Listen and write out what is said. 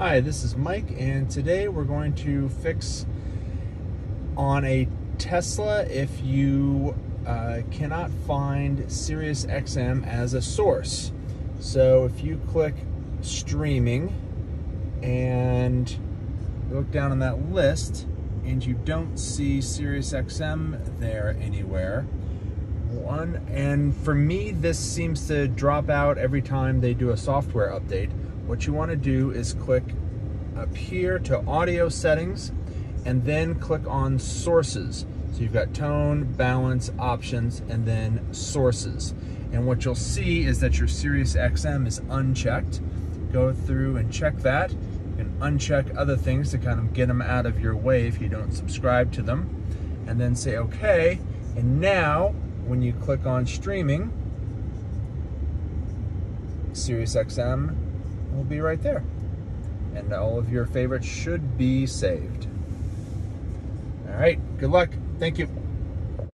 Hi, this is Mike, and today we're going to fix on a Tesla if you uh, cannot find Sirius XM as a source. So if you click streaming and look down on that list and you don't see Sirius XM there anywhere, one, and for me, this seems to drop out every time they do a software update what you want to do is click up here to audio settings and then click on sources. So you've got tone, balance, options, and then sources. And what you'll see is that your Sirius XM is unchecked. Go through and check that. You can uncheck other things to kind of get them out of your way if you don't subscribe to them. And then say okay. And now, when you click on streaming, Sirius XM will be right there. And all of your favorites should be saved. All right, good luck. Thank you.